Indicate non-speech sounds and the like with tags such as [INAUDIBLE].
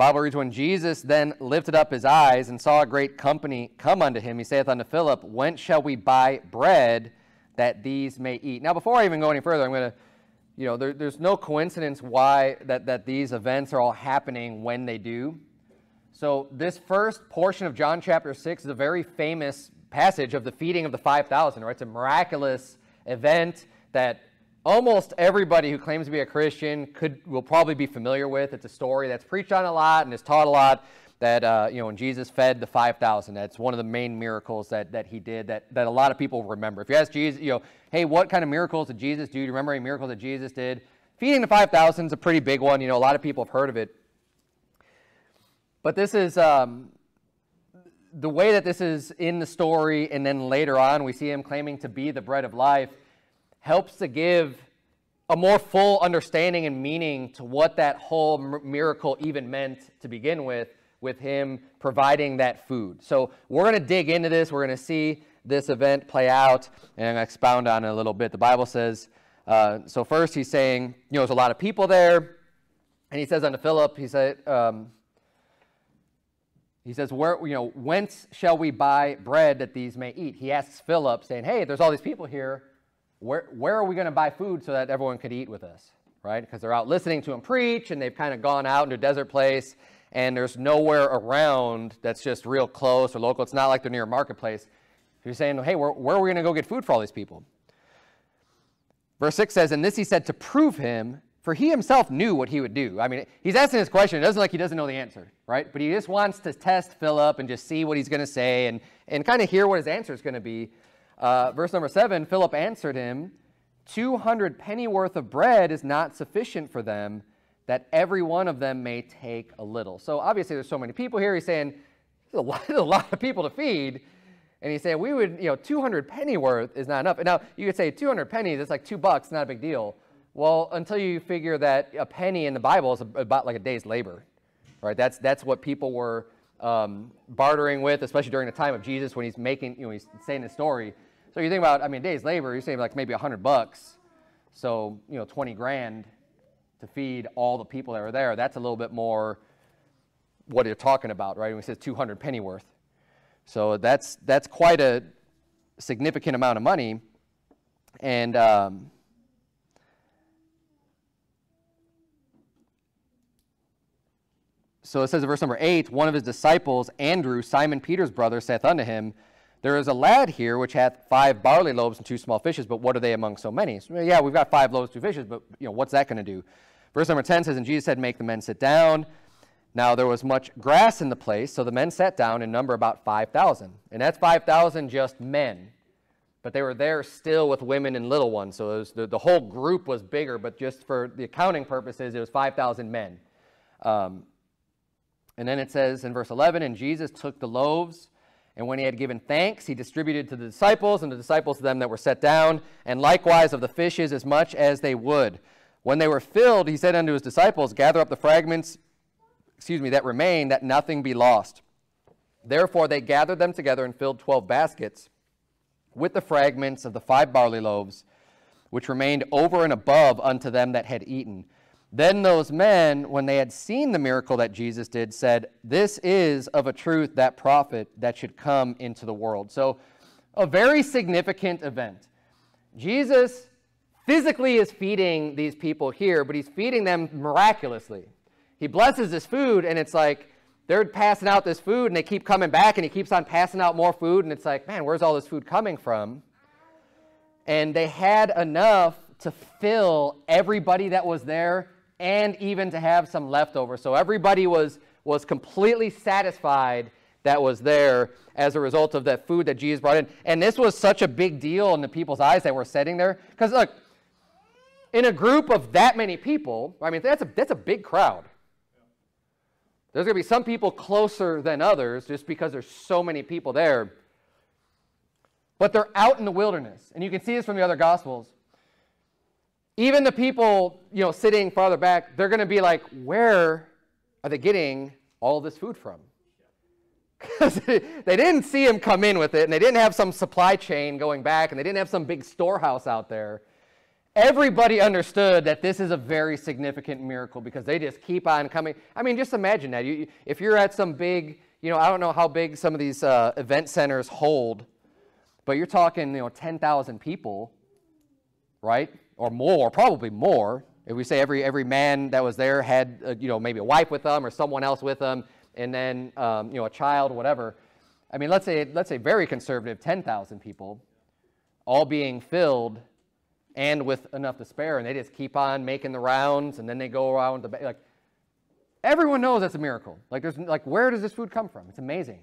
Bible reads, When Jesus then lifted up his eyes and saw a great company come unto him, he saith unto Philip, Whence shall we buy bread that these may eat? Now, before I even go any further, I'm going to, you know, there, there's no coincidence why that, that these events are all happening when they do. So, this first portion of John chapter 6 is a very famous passage of the feeding of the 5,000, right? It's a miraculous event that almost everybody who claims to be a Christian could will probably be familiar with. It's a story that's preached on a lot and is taught a lot. That uh, you know, when Jesus fed the five thousand, that's one of the main miracles that that he did. That that a lot of people remember. If you ask Jesus, you know, hey, what kind of miracles did Jesus do? Do you remember any miracles that Jesus did? Feeding the five thousand is a pretty big one. You know, a lot of people have heard of it. But this is um, the way that this is in the story, and then later on we see him claiming to be the bread of life helps to give a more full understanding and meaning to what that whole miracle even meant to begin with, with him providing that food. So we're going to dig into this. We're going to see this event play out and I'm going to expound on it a little bit. The Bible says, uh, so first he's saying, you know, there's a lot of people there. And he says unto Philip, he said, um, he says, where, you know, whence shall we buy bread that these may eat? He asks Philip, saying, hey, there's all these people here where, where are we going to buy food so that everyone could eat with us, right? Because they're out listening to him preach and they've kind of gone out into a desert place and there's nowhere around that's just real close or local. It's not like they're near a marketplace. You're saying, hey, where, where are we going to go get food for all these people? Verse 6 says, And this he said to prove him, for he himself knew what he would do. I mean, he's asking this question. It doesn't like he doesn't know the answer, right? But he just wants to test Philip and just see what he's going to say and, and kind of hear what his answer is going to be. Uh, verse number seven Philip answered him, 200 pennyworth of bread is not sufficient for them, that every one of them may take a little. So obviously, there's so many people here. He's saying, there's [LAUGHS] a lot, a lot of people to feed. And he's saying, we would, you know, 200 pennyworth is not enough. And now you could say 200 pennies, that's like two bucks, not a big deal. Well, until you figure that a penny in the Bible is about like a day's labor, right? That's, that's what people were um, bartering with, especially during the time of Jesus when he's making, you know, he's saying the story. So you think about, I mean, days labor, you're saying like maybe 100 bucks. So, you know, 20 grand to feed all the people that are there. That's a little bit more what you're talking about, right? When he says 200 pennyworth. So that's, that's quite a significant amount of money. And, um, so it says in verse number 8 one of his disciples, Andrew, Simon Peter's brother, saith unto him, there is a lad here which hath five barley loaves and two small fishes, but what are they among so many? So, yeah, we've got five loaves, two fishes, but you know, what's that going to do? Verse number 10 says, And Jesus said, Make the men sit down. Now there was much grass in the place, so the men sat down in number about 5,000. And that's 5,000 just men. But they were there still with women and little ones, so the, the, whole group was bigger, but just for the accounting purposes, it was 5,000 men. Um, and then it says in verse 11, And Jesus took the loaves and when he had given thanks, he distributed to the disciples, and the disciples to them that were set down, and likewise of the fishes as much as they would. When they were filled, he said unto his disciples, Gather up the fragments, excuse me, that remain, that nothing be lost. Therefore they gathered them together and filled twelve baskets with the fragments of the five barley loaves, which remained over and above unto them that had eaten. Then those men, when they had seen the miracle that Jesus did, said, This is of a truth that prophet that should come into the world. So, a very significant event. Jesus physically is feeding these people here, but he's feeding them miraculously. He blesses this food, and it's like they're passing out this food, and they keep coming back, and he keeps on passing out more food, and it's like, man, where's all this food coming from? And they had enough to fill everybody that was there and even to have some leftover. So everybody was, was completely satisfied that was there as a result of that food that Jesus brought in. And this was such a big deal in the people's eyes that were sitting there. Because look, in a group of that many people, I mean, that's a, that's a big crowd. There's going to be some people closer than others just because there's so many people there. But they're out in the wilderness. And you can see this from the other Gospels. Even the people, you know, sitting farther back, they're going to be like, where are they getting all this food from? [LAUGHS] Because they didn't see him come in with it, and they didn't have some supply chain going back, and they didn't have some big storehouse out there. everybody understood that this is a very significant miracle because they just keep on coming. I mean, just imagine that. You, if you're at some big, you know, I don't know how big some of these uh, event centers hold, but you're talking, you know, 10,000 people, right? Or more, probably more. If we say every, every man that was there had, uh, you know, maybe a wife with them or someone else with them, and then, um, you know, a child, whatever. I mean, let's say, let's say very conservative, 10,000 people, all being filled and with enough to spare, and they just keep on making the rounds, and then they go around the like. Everyone knows that's a miracle. Like, there's like, where does this food come from? It's amazing.